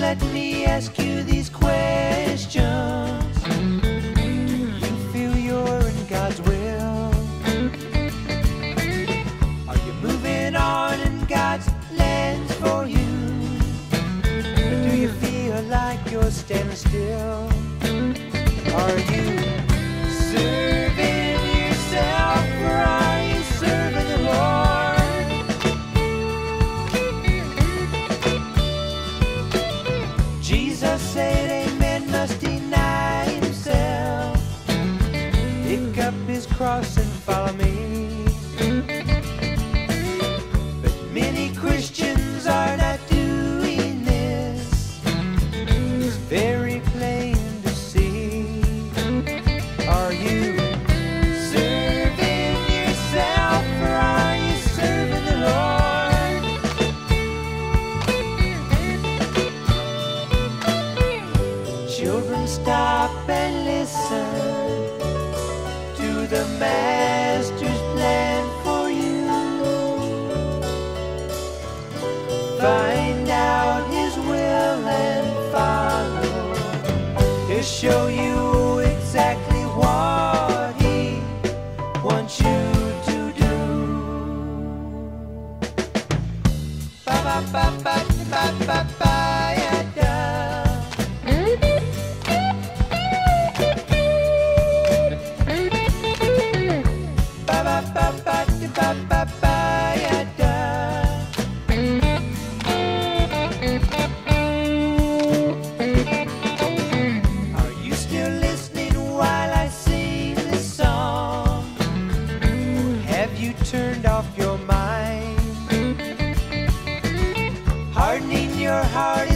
let me ask you these questions. Do you feel you're in God's will? Are you moving on in God's plans for you? Or do you feel like you're standing still? Are you up his cross and follow me. But many Christians are not doing this. It's very plain to see. Are you serving yourself or are you serving the Lord? Children, stop and listen the Master's plan for you. Find out His will and follow. He'll show you exactly what He wants you to do. Ba ba ba ba ba ba ba your heart